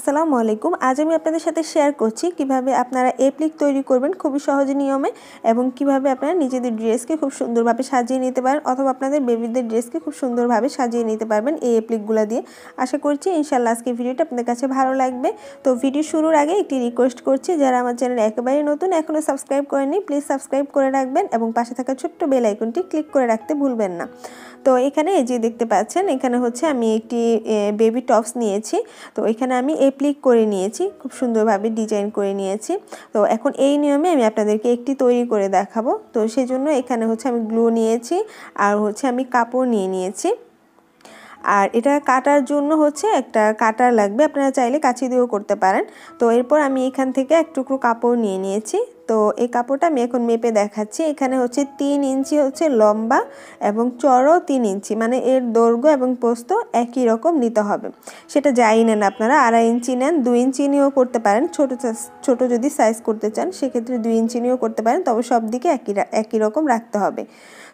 আসসালামু আলাইকুম। আজ আমি আপনাদের সাথে শেয়ার করছি কীভাবে আপনারা এপ্লিক তৈরি করবেন খুবই সহজ নিয়মে এবং কীভাবে আপনারা নিজেদের ড্রেসকে খুব সুন্দরভাবে সাজিয়ে নিতে পারেন অথবা আপনাদের বেবিদের ড্রেসকে খুব সুন্দরভাবে সাজিয়ে নিতে পারবেন এই এপ্লিকগুলো দিয়ে। আশা করছি ইনশাল্লাহ আজকে ভিডিওটা আপনাদের কাছে ভালো লাগবে। তো ভিডিও শুরুর আগে একটি রিকোয়েস্ট করছি, যারা আমার চ্যানেল একেবারে নতুন এখনও সাবস্ক্রাইব করেনি প্লিজ সাবস্ক্রাইব করে রাখবেন এবং পাশে থাকা ছোট্ট বেল আইকনটি ক্লিক করে রাখতে ভুলবেন না। তো এখানে এই যে দেখতে পাচ্ছেন, এখানে হচ্ছে আমি একটি বেবি টপস নিয়েছি। তো এখানে আমি এপ্লিক করে নিয়েছি, খুব সুন্দরভাবে ডিজাইন করে নিয়েছি। তো এখন এই নিয়মে আমি আপনাদেরকে একটি তৈরি করে দেখাবো। তো সেজন্য এখানে হচ্ছে আমি গ্লু নিয়েছি, আর হচ্ছে আমি কাপড় নিয়ে নিয়েছি। আর এটা কাটার জন্য হচ্ছে একটা কাটার লাগবে। আপনারা চাইলে কাছি দিয়েও করতে পারেন। তো এরপর আমি এখান থেকে এক টুকরো কাপড় নিয়ে নিয়েছি। তো এই কাপড়টা আমি এখন মেপে দেখাচ্ছি। এখানে হচ্ছে তিন ইঞ্চি হচ্ছে লম্বা এবং চড়ও তিন ইঞ্চি। মানে এর দৈর্ঘ্য এবং পোস্ত একই রকম নিতে হবে। সেটা যাই নেন আপনারা, আড়াই ইঞ্চি নেন, দুই ইঞ্চি নিয়েও করতে পারেন। ছোটো ছোট যদি সাইজ করতে চান, সেক্ষেত্রে দুই ইঞ্চি নিয়েও করতে পারেন। তবে সব দিকে একই একই রকম রাখতে হবে।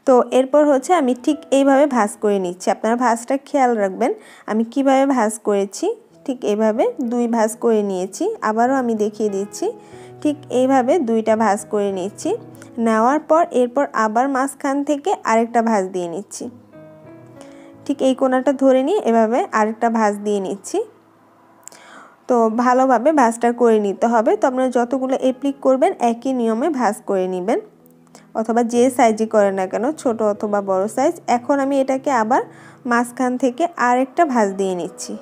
তো এরপর হচ্ছে আমি ঠিক এইভাবে ভাজ করে নিচ্ছি। আপনারা ভাজটা খেয়াল রাখবেন। আমি কীভাবে ভাজ করেছি, ঠিক এইভাবে দুই ভাজ করে নিয়েছি। আবারও আমি দেখিয়ে দিচ্ছি, ঠিক এইভাবে দুইটা ভাজ করে নিচ্ছি। নেওয়ার পর এরপর আবার মাঝখান থেকে আরেকটা ভাজ দিয়ে নিচ্ছি। ঠিক এই কোনাটা ধরে নিয়ে এভাবে আরেকটা ভাজ দিয়ে নিচ্ছি। তো ভালোভাবে ভাজটা করে নিতে হবে। তো আপনারা যতগুলো এপ্লিক করবেন, একই নিয়মে ভাজ করে নেবেন। অথবা যে সাইজই করে না কেন, ছোট অথবা বড় সাইজ এখন আমি এটাকে আবার মাঝখান থেকে আরেকটা ভাজ দিয়ে নিচ্ছি।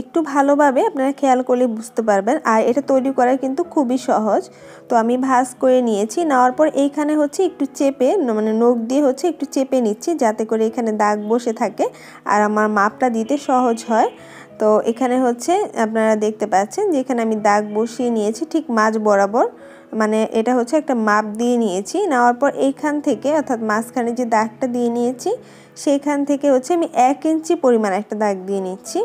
একটু ভালোভাবে আপনারা খেয়াল করলে বুঝতে পারবেন, আর এটা তৈরি করা কিন্তু খুবই সহজ। তো আমি ভাজ করে নিয়েছি, নেওয়ার পর এইখানে হচ্ছে একটু চেপে মানে নখ দিয়ে হচ্ছে একটু চেপে নিচ্ছি, যাতে করে এখানে দাগ বসে থাকে আর আমার মাপটা দিতে সহজ হয়। তো এখানে হচ্ছে আপনারা দেখতে পাচ্ছেন যে এখানে আমি দাগ বসিয়ে নিয়েছি ঠিক মাঝ বরাবর। মানে এটা হচ্ছে একটা মাপ দিয়ে নিয়েছি। নেওয়ার পর এইখান থেকে অর্থাৎ মাঝখানে যে দাগটা দিয়ে নিয়েছি, সেইখান থেকে হচ্ছে আমি এক ইঞ্চি পরিমাণ একটা দাগ দিয়ে নিচ্ছি।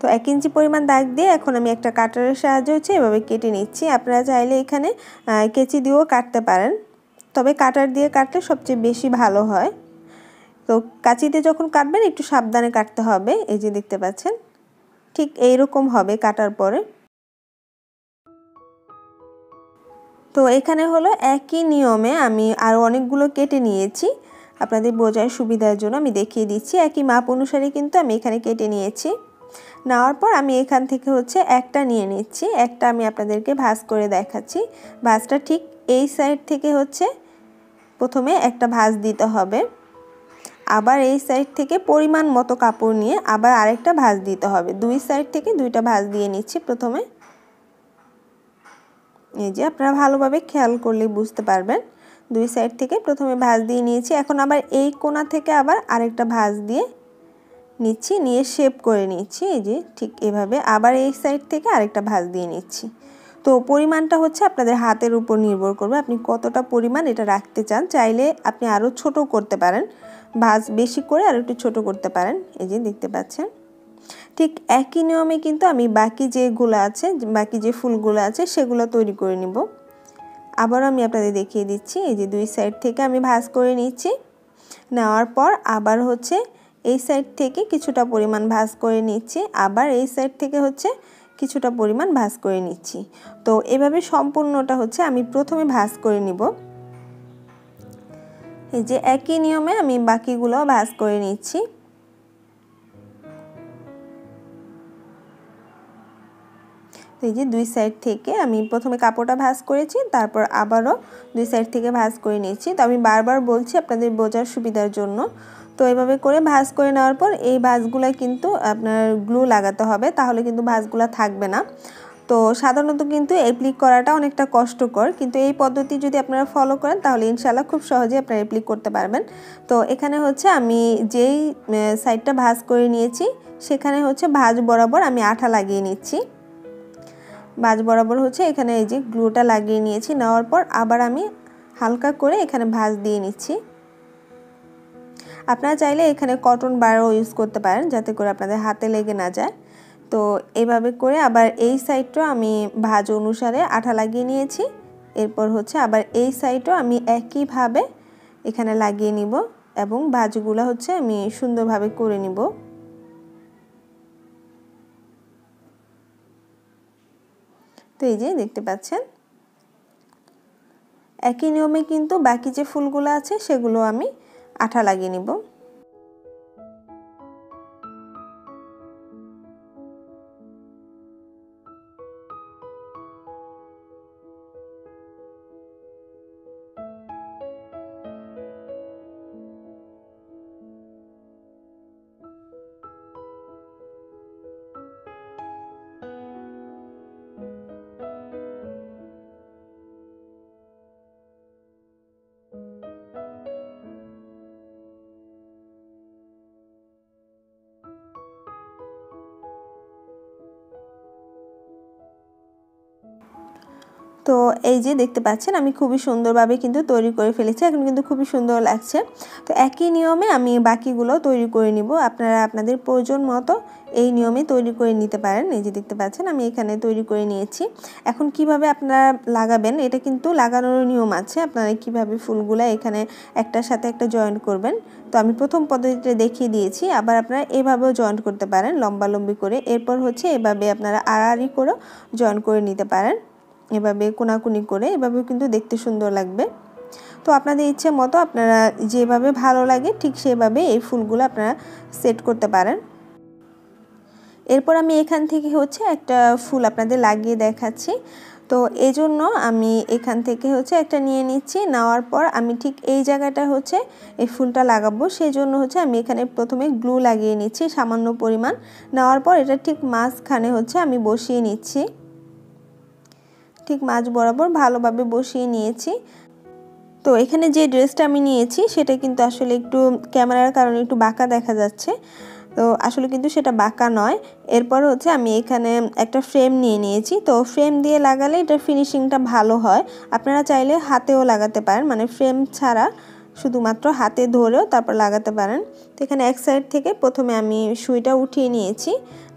তো এক ইঞ্চি পরিমাণ দাগ দিয়ে এখন আমি একটা কাটারের সাহায্যে হচ্ছে এভাবে কেটে নিচ্ছি। আপনারা চাইলে এখানে কেচি দিয়েও কাটতে পারেন। তবে কাটার দিয়ে কাটলে সবচেয়ে বেশি ভালো হয়। তো কাঁচিতে যখন কাটবেন একটু সাবধানে কাটতে হবে, এই যে দেখতে পাচ্ছেন। ঠিক এইরকম হবে কাটার পরে। তো এখানে হলো একই নিয়মে আমি আরও অনেকগুলো কেটে নিয়েছি। আপনাদের বোঝার সুবিধার জন্য আমি দেখিয়ে দিচ্ছি। একই মাপ অনুসারে কিন্তু আমি এখানে কেটে নিয়েছি। নেওয়ার পর আমি এখান থেকে হচ্ছে একটা নিয়ে নিচ্ছি। একটা আমি আপনাদেরকে ভাজ করে দেখাচ্ছি। ভাজটা ঠিক এই সাইড থেকে হচ্ছে প্রথমে একটা ভাজ দিতে হবে। আবার এই সাইড থেকে পরিমাণ মতো কাপড় নিয়ে আবার আরেকটা ভাজ দিতে হবে। দুই সাইড থেকে দুইটা ভাজ দিয়ে নিচ্ছি প্রথমে। এই যে আপনারা ভালোভাবে খেয়াল করলে বুঝতে পারবেন। দুই সাইড থেকে প্রথমে ভাজ দিয়ে নিয়েছি। এখন আবার এই কোনা থেকে আবার আরেকটা ভাজ দিয়ে নিচ্ছি, নিয়ে শেপ করে নিচ্ছি। এই যে ঠিক এভাবে আবার এই সাইড থেকে আরেকটা ভাজ দিয়ে নিচ্ছি। তো পরিমাণটা হচ্ছে আপনাদের হাতের উপর নির্ভর করবে। আপনি কতটা পরিমাণ এটা রাখতে চান, চাইলে আপনি আরও ছোট করতে পারেন। ভাজ বেশি করে আর একটু ছোট করতে পারেন। এই যে দেখতে পাচ্ছেন। ঠিক একই নিয়মে কিন্তু আমি বাকি যেগুলো আছে, বাকি যে ফুলগুলো আছে সেগুলো তৈরি করে নিব। আবারও আমি আপনাদের দেখিয়ে দিচ্ছি, এই যে দুই সাইড থেকে আমি ভাজ করে নিচ্ছি। নেওয়ার পর আবার হচ্ছে এই সাইড থেকে কিছুটা পরিমাণ ভাজ করে নিচ্ছি, আবার এই সাইড থেকে হচ্ছে কিছুটা পরিমাণ ভাজ করে নিচ্ছি। তো এভাবে সম্পূর্ণটা হচ্ছে আমি প্রথমে ভাজ করে নিব। এই যে একই নিয়মে আমি বাকিগুলো ভাজ করে নিচ্ছি। তো এই যে দুই সাইড থেকে আমি প্রথমে কাপড়টা ভাজ করেছি, তারপর আবারও দুই সাইড থেকে ভাজ করে নিয়েছি। তো আমি বারবার বলছি আপনাদের বোঝার সুবিধার জন্য। তো এভাবে করে ভাজ করে নেওয়ার পর এই ভাজগুলো কিন্তু আপনার গ্লু লাগাতে হবে, তাহলে কিন্তু ভাজগুলো থাকবে না। তো সাধারণত কিন্তু অ্যাপ্লিক করাটা অনেকটা কষ্টকর, কিন্তু এই পদ্ধতি যদি আপনারা ফলো করেন, তাহলে ইনশাল্লাহ খুব সহজে আপনারা অ্যাপ্লিক করতে পারবেন। তো এখানে হচ্ছে আমি যেই সাইডটা ভাজ করে নিয়েছি, সেখানে হচ্ছে ভাজ বরাবর আমি আঠা লাগিয়ে নিচ্ছি। ভাজ বরাবর হচ্ছে এখানে এই যে গ্লুটা লাগিয়ে নিয়েছি। নেওয়ার পর আবার আমি হালকা করে এখানে ভাজ দিয়ে নিচ্ছি। আপনারা চাইলে এখানে কটন বারও ইউজ করতে পারেন যাতে করে আপনাদের হাতে লেগে না যায়। তো এইভাবে করে আবার এই সাইডটাও আমি ভাজ অনুসারে আঠা লাগিয়ে নিয়েছি। এরপর হচ্ছে আবার এই সাইডও আমি একইভাবে এখানে লাগিয়ে নিব এবং ভাজগুলো হচ্ছে আমি সুন্দরভাবে করে নিব। তো এই যে দেখতে পাচ্ছেন। একই নিয়মে কিন্তু বাকি যে ফুলগুলো আছে, সেগুলো আমি আঠা লাগিয়ে নিব। তো এই যে দেখতে পাচ্ছেন, আমি খুবই সুন্দরভাবে কিন্তু তৈরি করে ফেলেছি। এখন কিন্তু খুবই সুন্দর লাগছে। তো একই নিয়মে আমি বাকিগুলো তৈরি করে নিব। আপনারা আপনাদের প্রয়োজন মতো এই নিয়মে তৈরি করে নিতে পারেন। এই যে দেখতে পাচ্ছেন, আমি এখানে তৈরি করে নিয়েছি। এখন কীভাবে আপনারা লাগাবেন, এটা কিন্তু লাগানোর নিয়ম আছে। আপনারা কীভাবে ফুলগুলো এখানে একটার সাথে একটা জয়েন্ট করবেন। তো আমি প্রথম পদ্ধতিতে দেখিয়ে দিয়েছি। আবার আপনারা এভাবেও জয়েন্ট করতে পারেন লম্বা লম্বি করে। এরপর হচ্ছে এভাবে আপনারা আড়াআড়ি করেও জয়েন করে নিতে পারেন। এভাবে কোনাকুনি করে এভাবেও কিন্তু দেখতে সুন্দর লাগবে। তো আপনাদের ইচ্ছে মতো আপনারা যেভাবে ভালো লাগে ঠিক সেভাবে এই ফুলগুলো আপনারা সেট করতে পারেন। এরপর আমি এখান থেকে হচ্ছে একটা ফুল আপনাদের লাগিয়ে দেখাচ্ছি। তো এই জন্য আমি এখান থেকে হচ্ছে একটা নিয়ে নিচ্ছি। নেওয়ার পর আমি ঠিক এই জায়গাটা হচ্ছে এই ফুলটা লাগাবো। সেই জন্য হচ্ছে আমি এখানে প্রথমে গ্লু লাগিয়ে নিচ্ছি সামান্য পরিমাণ। নেওয়ার পর এটা ঠিক মাঝখানে হচ্ছে আমি বসিয়ে নিচ্ছি। ঠিক মাঝ বরাবর ভালোভাবে বসিয়ে নিয়েছি। তো এখানে যে ড্রেসটা আমি নিয়েছি, সেটা কিন্তু আসলে একটু ক্যামেরার কারণে একটু বাঁকা দেখা যাচ্ছে। তো আসলে কিন্তু সেটা বাঁকা নয়। এরপর হচ্ছে আমি এখানে একটা ফ্রেম নিয়ে নিয়েছি। তো ফ্রেম দিয়ে লাগালে এটা ফিনিশিংটা ভালো হয়। আপনারা চাইলে হাতেও লাগাতে পারেন মানে ফ্রেম ছাড়া। শুধুমাত্র হাতে ধরেও তারপর লাগাতে পারেন। তো এখানে এক সাইড থেকে প্রথমে আমি সুইটা উঠিয়ে নিয়েছি।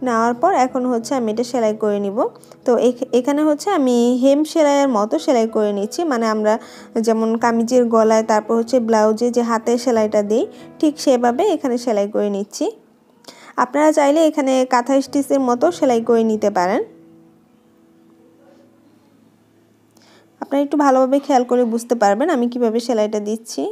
নেওয়ার পর এখন হচ্ছে আমি এটা সেলাই করে নিব। তো এখানে হচ্ছে আমি হেম সেলাইয়ের মতো সেলাই করে নিচ্ছি। মানে আমরা যেমন কামিজের গলায় তারপর হচ্ছে ব্লাউজে যে হাতের সেলাইটা দিই, ঠিক সেভাবে এখানে সেলাই করে নিচ্ছি। আপনারা চাইলে এখানে কাঁথা স্টিচের মতো সেলাই করে নিতে পারেন। আপনারা একটু ভালোভাবে খেয়াল করে বুঝতে পারবেন আমি কীভাবে সেলাইটা দিচ্ছি।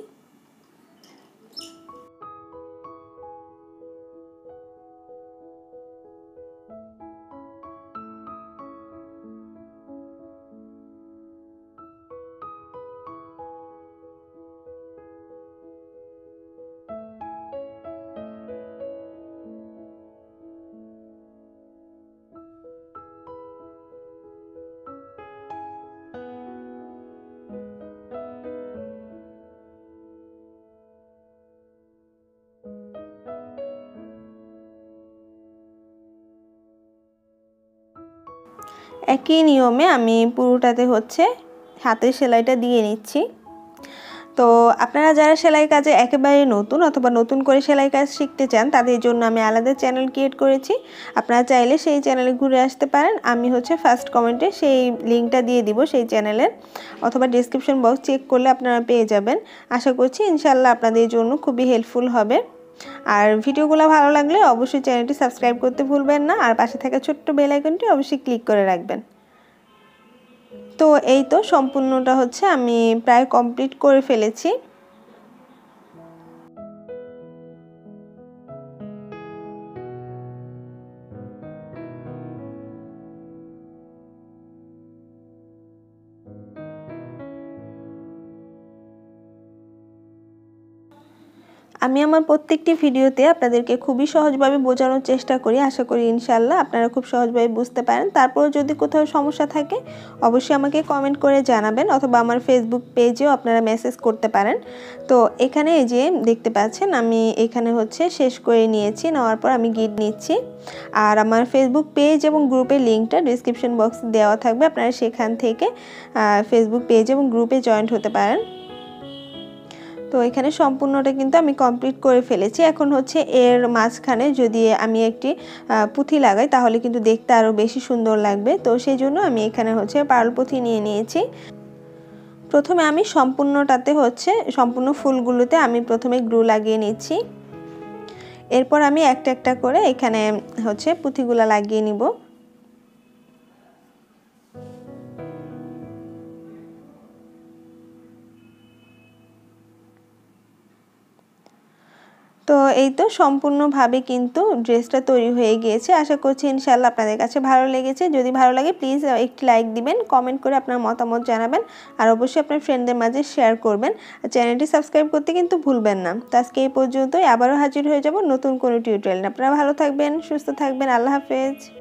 একই নিয়মে আমি পুরোটাতে হচ্ছে হাতের সেলাইটা দিয়ে নিচ্ছি। তো আপনারা যারা সেলাই কাজে একেবারে নতুন অথবা নতুন করে সেলাই কাজ শিখতে চান, তাদের জন্য আমি আলাদা চ্যানেল ক্রিয়েট করেছি। আপনারা চাইলে সেই চ্যানেলে ঘুরে আসতে পারেন। আমি হচ্ছে ফার্স্ট কমেন্টে সেই লিঙ্কটা দিয়ে দিব সেই চ্যানেলের, অথবা ডিসক্রিপশন বক্স চেক করলে আপনারা পেয়ে যাবেন। আশা করছি ইনশাল্লাহ আপনাদের জন্য খুবই হেল্পফুল হবে। আর ভিডিওগুলো ভালো লাগলে অবশ্যই চ্যানেলটি সাবস্ক্রাইব করতে ভুলবেন না, আর পাশে থাকা ছোট্ট বেল আইকনটি অবশ্যই ক্লিক করে রাখবেন। তো এই তো সম্পূর্ণটা হচ্ছে আমি প্রায় কমপ্লিট করে ফেলেছি। আমি আমার প্রত্যেকটি ভিডিওতে আপনাদেরকে খুবই সহজভাবে বোঝানোর চেষ্টা করি। আশা করি ইনশাল্লাহ আপনারা খুব সহজভাবে বুঝতে পারেন। তারপর যদি কোথাও সমস্যা থাকে, অবশ্যই আমাকে কমেন্ট করে জানাবেন অথবা আমার ফেসবুক পেজেও আপনারা মেসেজ করতে পারেন। তো এখানে এই যে দেখতে পাচ্ছেন, আমি এখানে হচ্ছে শেষ করে নিয়েছি। নেওয়ার পর আমি গিট নিচ্ছি। আর আমার ফেসবুক পেজ এবং গ্রুপের লিঙ্কটা ডিসক্রিপশন বক্সে দেওয়া থাকবে। আপনারা সেখান থেকে ফেসবুক পেজ এবং গ্রুপে জয়েন্ট হতে পারেন। তো এখানে সম্পূর্ণটা কিন্তু আমি কমপ্লিট করে ফেলেছি। এখন হচ্ছে এর মাঝখানে যদি আমি একটি পুঁথি লাগাই, তাহলে কিন্তু দেখতে আরও বেশি সুন্দর লাগবে। তো সেই জন্য আমি এখানে হচ্ছে পারল পুঁথি নিয়ে নিয়েছি। প্রথমে আমি সম্পূর্ণটাতে হচ্ছে, সম্পূর্ণ ফুলগুলোতে আমি প্রথমে গ্রু লাগিয়ে নিচ্ছি। এরপর আমি একটা একটা করে এখানে হচ্ছে পুঁথিগুলো লাগিয়ে নিব। তো এই তো সম্পূর্ণভাবে কিন্তু ড্রেসটা তৈরি হয়ে গিয়েছে। আশা করছি ইনশাল্লাহ আপনাদের কাছে ভালো লেগেছে। যদি ভালো লাগে প্লিজ একটি লাইক দিবেন কমেন্ট করে আপনার মতামত জানাবেন আর অবশ্যই আপনার ফ্রেন্ডদের মাঝে শেয়ার করবেন। আর চ্যানেলটি সাবস্ক্রাইব করতে কিন্তু ভুলবেন না। তো আজকে এই পর্যন্তই, আবারও হাজির হয়ে যাব নতুন কোনো টিউটোরিয়াল আপনারা ভালো থাকবেন, সুস্থ থাকবেন, আল্লাহ হাফেজ।